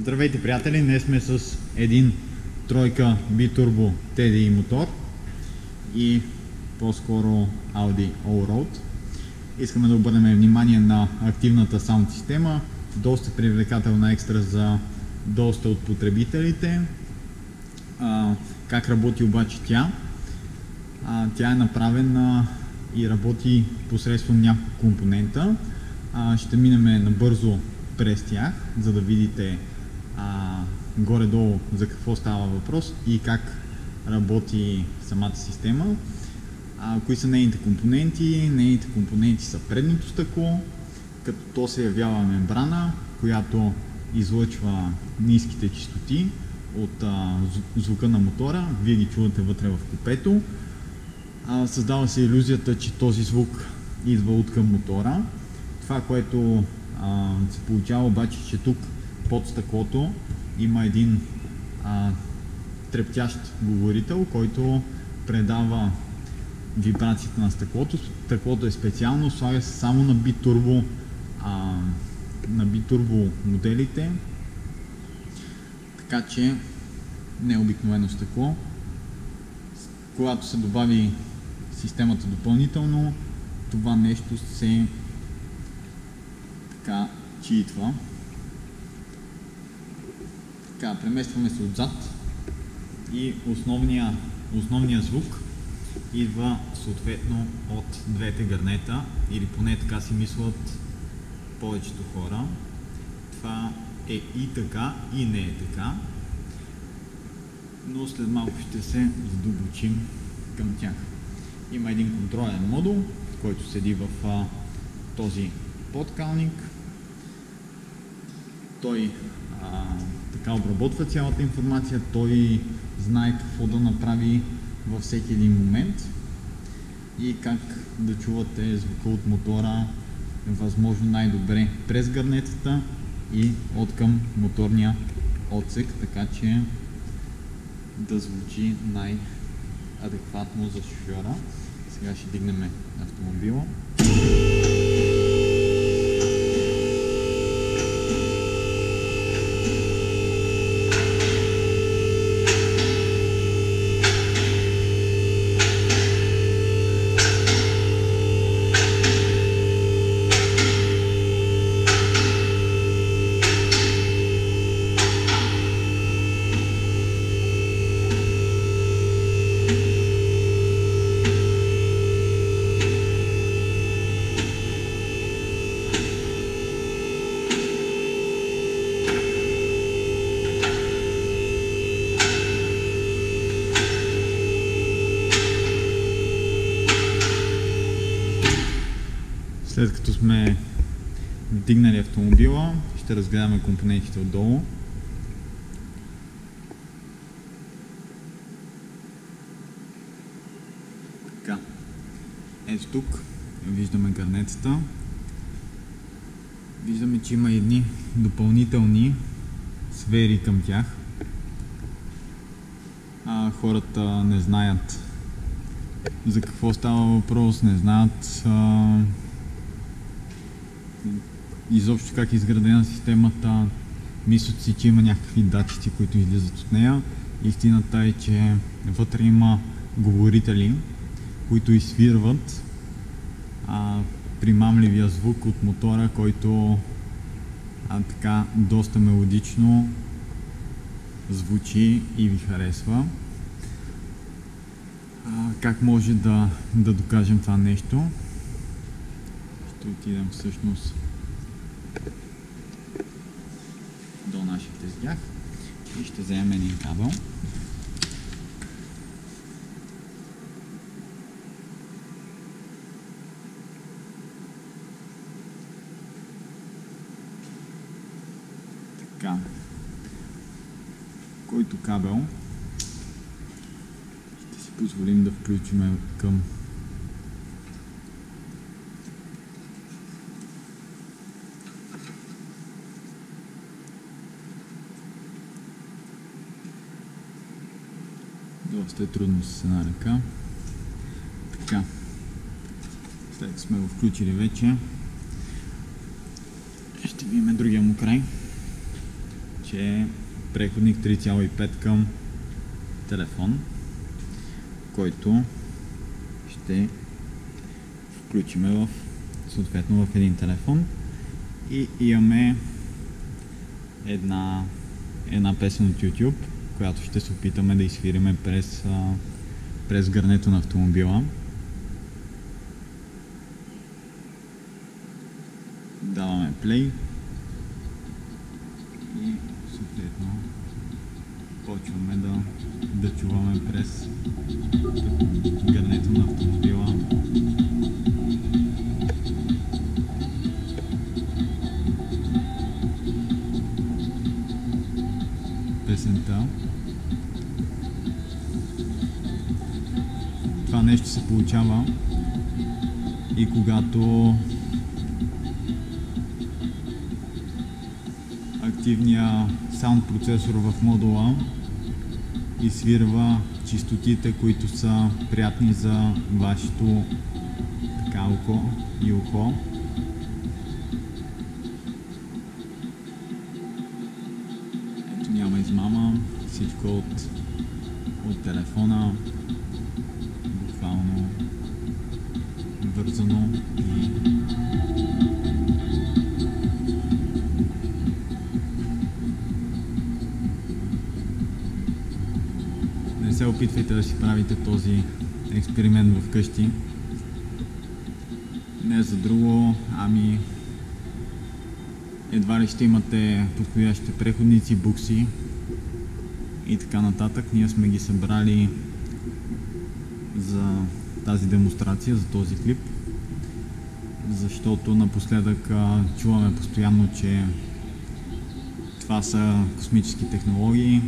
Здравейте, приятели! Днес сме с един тройка B-Turbo TDI мотор и по-скоро Audi Allroad. Искаме да обърнем внимание на активната саунд система, доста привлекателна екстра за доста от потребителите. Как работи обаче тя? Тя е направена и работи посредством няколко компонента. Ще минем набързо през тях, за да видите горе-долу за какво става въпрос и как работи самата система. А, кои са нейните компоненти? Нейните компоненти са предното стъкло, като то се явява мембрана, която излъчва ниските частоти от а, звука на мотора. Вие ги чувате вътре в купето. А, създава се иллюзията, че този звук идва от към мотора. Това, което а, се получава обаче, че тук под стъклото има един а, трептящ говорител, който предава вибрацията на стъклото. Стъклото е специално, слага се само на битурбо, а, на битурбо моделите, така че не е обикновено стъкло. Когато се добави системата допълнително, това нещо се така читва. Така, преместваме се отзад и основния, основния звук идва съответно от двете гърнета или поне така си мислят повечето хора. Това е и така, и не е така, но след малко ще се задълбочим към тях. Има един контролен модул, който седи в а, този подкалник. Той а, така обработва цялата информация, той знае какво да направи във всеки един момент и как да чувате звука от мотора възможно най-добре през гърнетата и от към моторния отсек, така че да звучи най-адекватно за шофьора. Сега ще дигнем автомобила. След като сме вдигнали автомобила, ще разгледаме компонентите отдолу. Така. Ето тук виждаме гарнетата. Виждаме, че има едни допълнителни сфери към тях. А, хората не знаят за какво става въпрос, не знаят а, изобщо как е изградена системата. Мислят си, че има някакви датчици, които излизат от нея. Истината е, че вътре има говорители, които изсвирват а, примамливия звук от мотора, който а, така доста мелодично звучи и ви харесва. А, как може да, да докажем това нещо? Ще отидем всъщност до нашия тездях и ще вземем един кабел. Така. Който кабел ще си позволим да включим към Доста е трудно с една ръка. Така. След сме го включили вече, ще видим другия му край. че е преходник 3.5 към телефон, който ще включиме в, съответно в един телефон и имаме една, една песен от YouTube, която ще се опитаме да изфириме през, през гърнето на автомобила. Даваме play и съответно почваме да, да чуваме през гърнето Това нещо се получава и когато активния саунд процесор в модула изсвирва чистотите, които са приятни за вашето така око и ухо. Ето няма измама, всичко от, от телефона, опитвайте да си правите този експеримент вкъщи. Не за друго, ами едва ли ще имате подходящите преходници, букси и така нататък. Ние сме ги събрали за тази демонстрация, за този клип, защото напоследък чуваме постоянно, че това са космически технологии,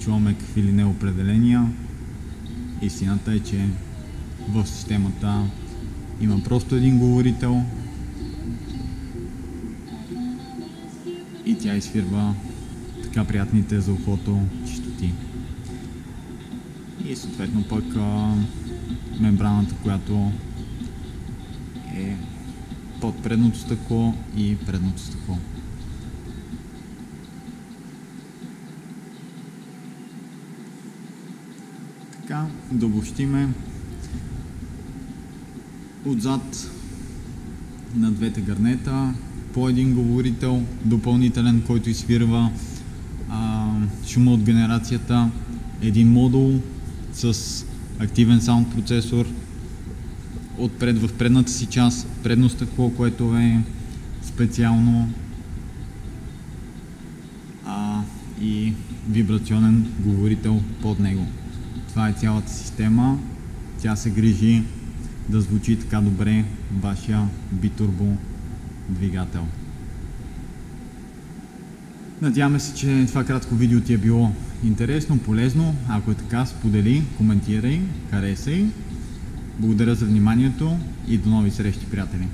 чуваме какви ли не определения. Истината е, че в системата има просто един говорител и тя изфирва така приятните за ухото чистоти. И съответно пък а, мембраната, която е под предното стъкло и предното стъкло. Така, да обобщиме отзад на двете гърнета по един говорител допълнителен, който изфирва а, шума от генерацията, един модул с активен саунд процесор отпред в предната си част, предно стъкло, което е специално а, и вибрационен говорител под него. Това е цялата система. Тя се грижи да звучи така добре вашия битурбо двигател. Надяваме се, че това кратко видео ти е било интересно, полезно. Ако е така, сподели, коментирай, харесай. Благодаря за вниманието и до нови срещи, приятели!